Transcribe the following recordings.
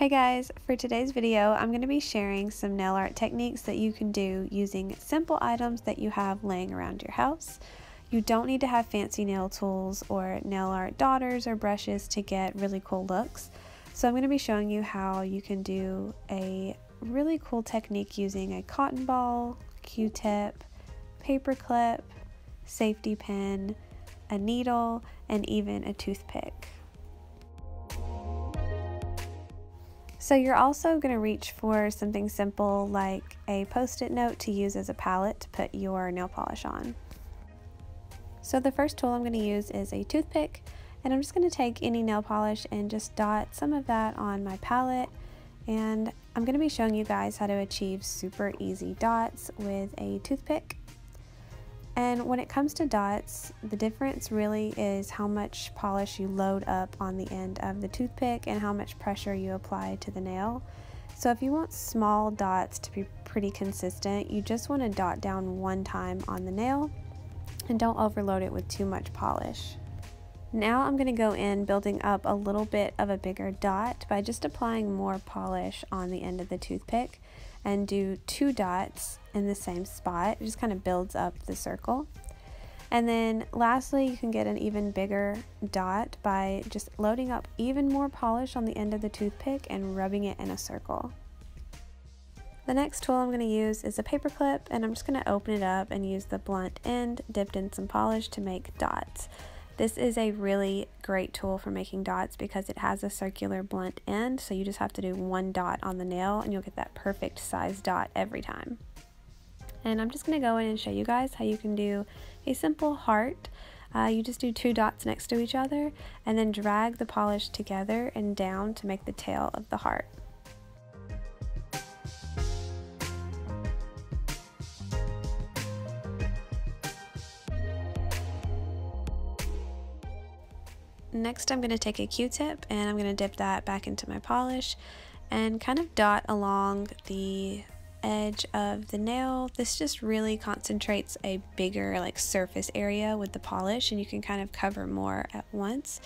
Hey guys, for today's video, I'm going to be sharing some nail art techniques that you can do using simple items that you have laying around your house. You don't need to have fancy nail tools or nail art dotters or brushes to get really cool looks. So I'm going to be showing you how you can do a really cool technique using a cotton ball, q-tip, paper clip, safety pin, a needle, and even a toothpick. So you're also going to reach for something simple like a post-it note to use as a palette to put your nail polish on. So the first tool I'm going to use is a toothpick and I'm just going to take any nail polish and just dot some of that on my palette and I'm going to be showing you guys how to achieve super easy dots with a toothpick. And when it comes to dots, the difference really is how much polish you load up on the end of the toothpick and how much pressure you apply to the nail. So if you want small dots to be pretty consistent, you just want to dot down one time on the nail and don't overload it with too much polish. Now I'm going to go in building up a little bit of a bigger dot by just applying more polish on the end of the toothpick and do two dots in the same spot. It just kind of builds up the circle. And then lastly, you can get an even bigger dot by just loading up even more polish on the end of the toothpick and rubbing it in a circle. The next tool I'm going to use is a paper clip and I'm just going to open it up and use the blunt end dipped in some polish to make dots. This is a really great tool for making dots because it has a circular blunt end, so you just have to do one dot on the nail and you'll get that perfect size dot every time. And I'm just going to go in and show you guys how you can do a simple heart. Uh, you just do two dots next to each other and then drag the polish together and down to make the tail of the heart. Next I'm going to take a q-tip and I'm going to dip that back into my polish and kind of dot along the edge of the nail. This just really concentrates a bigger like surface area with the polish and you can kind of cover more at once.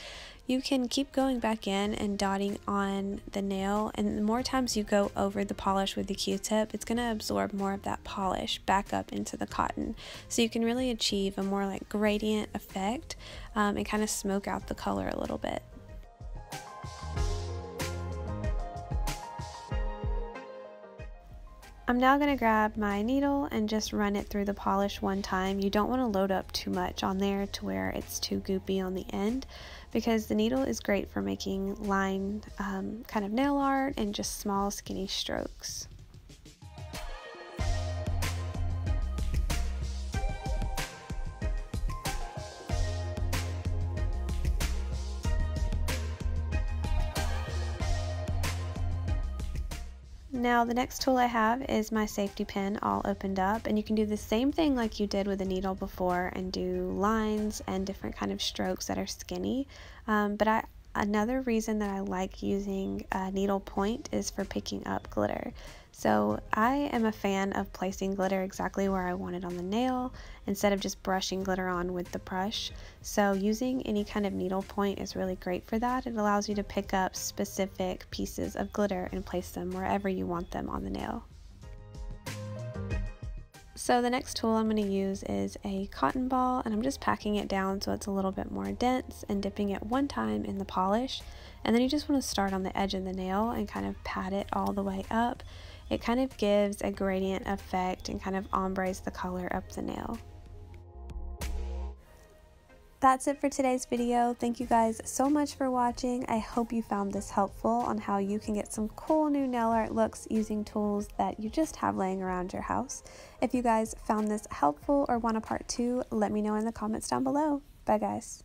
You can keep going back in and dotting on the nail and the more times you go over the polish with the q-tip it's going to absorb more of that polish back up into the cotton so you can really achieve a more like gradient effect um, and kind of smoke out the color a little bit. I'm now going to grab my needle and just run it through the polish one time. You don't want to load up too much on there to where it's too goopy on the end because the needle is great for making line um, kind of nail art and just small skinny strokes. Now the next tool I have is my safety pin all opened up and you can do the same thing like you did with the needle before and do lines and different kind of strokes that are skinny. Um, but I, Another reason that I like using a needle point is for picking up glitter. So I am a fan of placing glitter exactly where I want it on the nail instead of just brushing glitter on with the brush. So using any kind of needle point is really great for that. It allows you to pick up specific pieces of glitter and place them wherever you want them on the nail. So the next tool I'm going to use is a cotton ball and I'm just packing it down so it's a little bit more dense and dipping it one time in the polish and then you just want to start on the edge of the nail and kind of pat it all the way up. It kind of gives a gradient effect and kind of ombres the color up the nail that's it for today's video. Thank you guys so much for watching. I hope you found this helpful on how you can get some cool new nail art looks using tools that you just have laying around your house. If you guys found this helpful or want a part two, let me know in the comments down below. Bye guys.